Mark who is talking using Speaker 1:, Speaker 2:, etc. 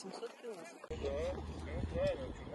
Speaker 1: 700 километров. Да, ну,
Speaker 2: правильно.